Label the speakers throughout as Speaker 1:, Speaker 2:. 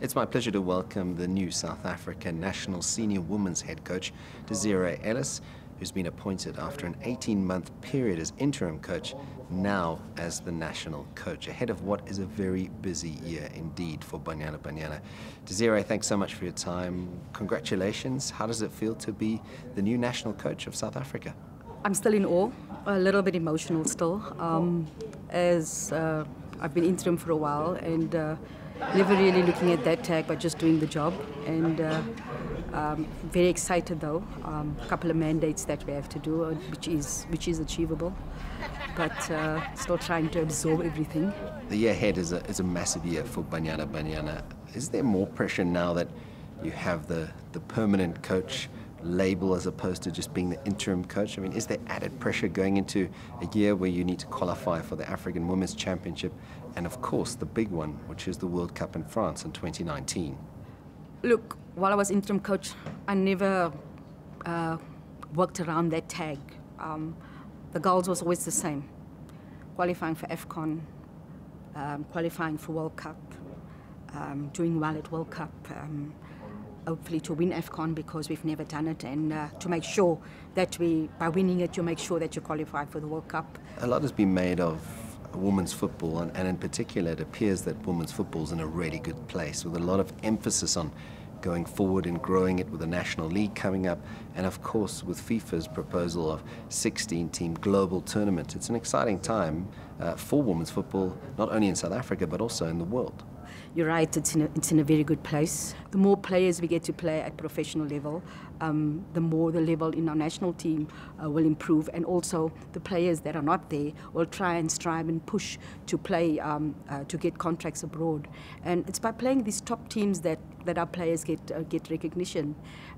Speaker 1: It's my pleasure to welcome the new South African national senior women's head coach, Desiree Ellis, who's been appointed after an 18 month period as interim coach, now as the national coach, ahead of what is a very busy year indeed for Banyana Banyana. Desiree, thanks so much for your time. Congratulations. How does it feel to be the new national coach of South Africa?
Speaker 2: I'm still in awe, a little bit emotional still, um, as uh, I've been interim for a while and uh, never really looking at that tag, but just doing the job. And uh, um, very excited though. A um, couple of mandates that we have to do, uh, which is which is achievable, but uh, still trying to absorb everything.
Speaker 1: The year ahead is a is a massive year for Banyana Banyana. Is there more pressure now that you have the the permanent coach? Label as opposed to just being the interim coach? I mean, is there added pressure going into a year where you need to qualify for the African Women's Championship and, of course, the big one, which is the World Cup in France in 2019?
Speaker 2: Look, while I was interim coach, I never uh, worked around that tag. Um, the goals was always the same qualifying for AFCON, um, qualifying for World Cup, um, doing well at World Cup. Hopefully to win AFCON because we've never done it and uh, to make sure that we, by winning it, you make sure that you qualify for the World Cup.
Speaker 1: A lot has been made of women's football and, and in particular it appears that women's football is in a really good place with a lot of emphasis on going forward and growing it with the national league coming up and of course with FIFA's proposal of 16 team global tournament. It's an exciting time uh, for women's football not only in South Africa but also in the world
Speaker 2: you're right, it's in, a, it's in a very good place. The more players we get to play at professional level, um, the more the level in our national team uh, will improve. And also the players that are not there will try and strive and push to play, um, uh, to get contracts abroad. And it's by playing these top teams that, that our players get, uh, get recognition.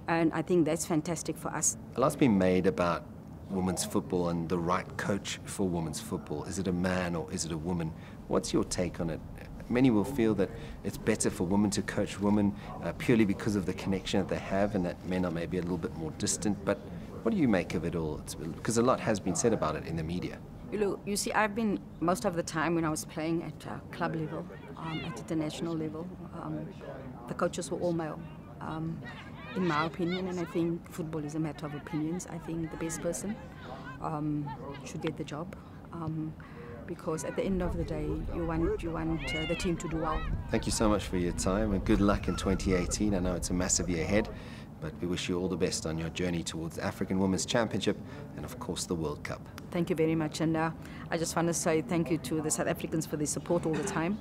Speaker 2: And I think that's fantastic for us.
Speaker 1: A lot's been made about women's football and the right coach for women's football. Is it a man or is it a woman? What's your take on it? Many will feel that it's better for women to coach women uh, purely because of the connection that they have and that men are maybe a little bit more distant. But what do you make of it all? Because a lot has been said about it in the media.
Speaker 2: Look, you see, I've been most of the time when I was playing at uh, club level, um, at international level, um, the coaches were all male. Um, in my opinion, and I think football is a matter of opinions, I think the best person um, should get the job. Because at the end of the day, you want you want uh, the team to do well.
Speaker 1: Thank you so much for your time and good luck in 2018. I know it's a massive year ahead, but we wish you all the best on your journey towards the African Women's Championship and, of course, the World Cup.
Speaker 2: Thank you very much, and uh, I just want to say thank you to the South Africans for their support all the time.